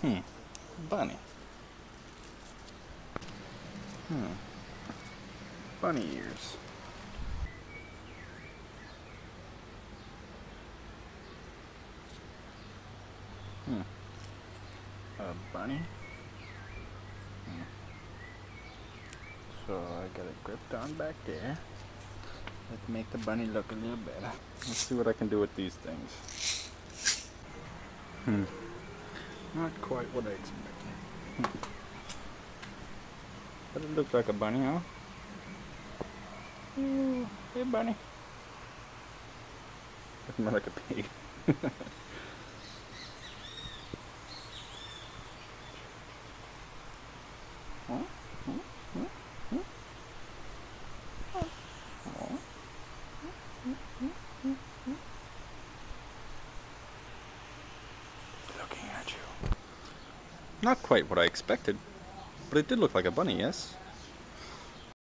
Hmm. Bunny. Hmm. Bunny ears. Hmm. A bunny. Hmm. So I got it gripped on back there. Let's make the bunny look a little better. Let's see what I can do with these things. Hmm. Not quite what I expected. But it looks like a bunny, huh? Ooh, hey bunny. Looking more like a pig. Looking at you. Not quite what I expected, but it did look like a bunny, yes?